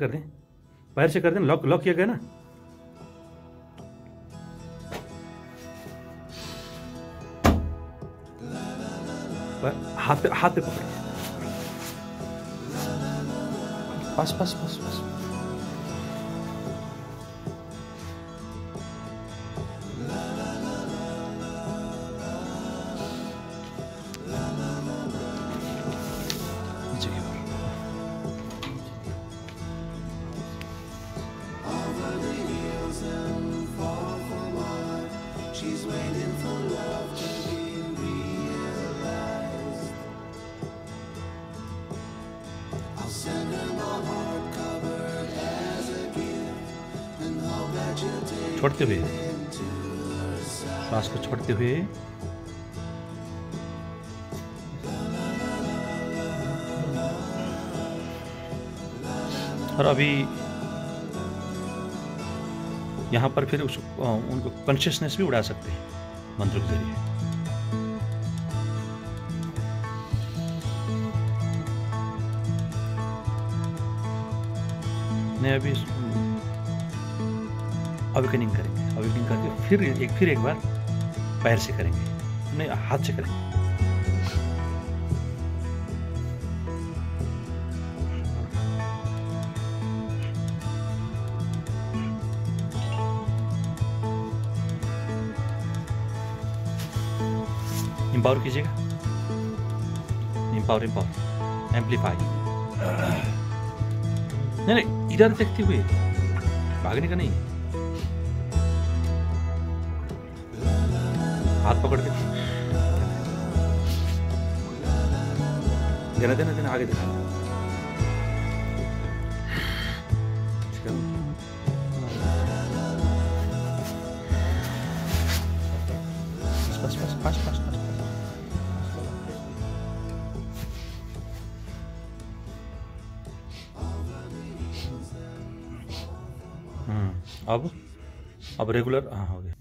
कर दें। बाहर से कर दें लॉक लॉक किया गया ना? हाथ हाथ पास बस बस बस बस। छोड़ते हुए. श्वास को छोड़ते हुए, और अभी यहाँ पर फिर उस उनको कॉन्शियसनेस भी उड़ा सकते हैं, मंत्र के ज़रिए नहीं अभी अवेकनिंग करेंगे अवेकनिंग करके फिर एक फिर एक बार पैर से करेंगे। नहीं हाथ से करेंगे। इम्पावर कीजिएगा। इम्पावर इम्पावर एम्पलीफाई नहीं नहीं, इधर देखते हुए। भागने का नहीं। हाथ पकड़ के। देना देना देना, आगे देना। हम्म अब अब रेगुलर हाँ हो गया।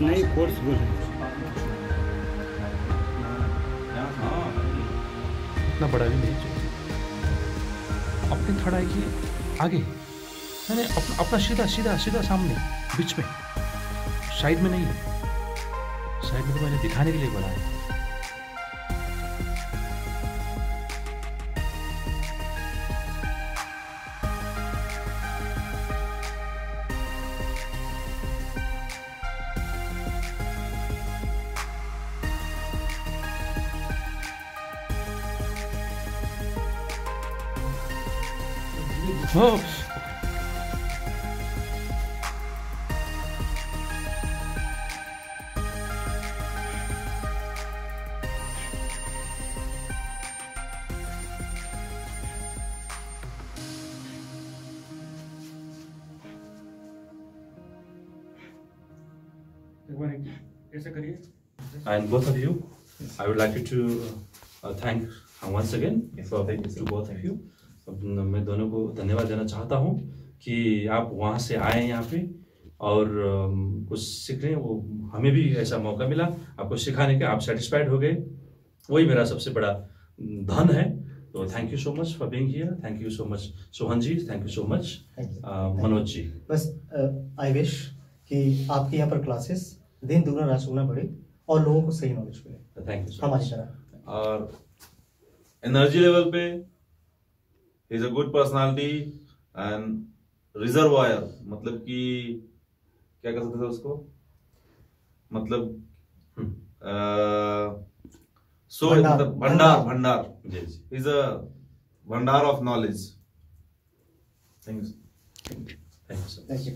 नहीं फोर्स बोल इतना बड़ा भी नहीं अपने थोड़ा ये आगे। नहीं अपना अपना सीधा सीधा सीधा सामने, बीच में। साइड में नहीं। साइड में तो मैंने दिखाने के लिए बोला And both of you, I would like you to uh, thank uh, once again for to both of you. मैं दोनों को धन्यवाद देना चाहता हूँ कि आप वहाँ से आए यहाँ पे और कुछ सीख रहे हैं वो हमें भी ऐसा मौका मिला आपको सिखाने का आप सेटिस्फाइड हो गए। वही मेरा सबसे बड़ा धन है। तो thank you so much for being here thank you so much Sohan ji. Thank you so much Manoj ji. बस आई विश कि आपके यहाँ पर क्लासेस दिन दुगना रात चुगना बढ़े और लोगों को सही नॉलेज मिले। थैंक यू सो हमारी मच तरह। और एनर्जी लेवल पे is a good personality and reservoir मतलब कि क्या कह सकते थे उसको? मतलब हम्म, सो भंडार, मतलब भंडार। भंडार। इज़ अ भंडार of knowledge thank you thank you sir thank you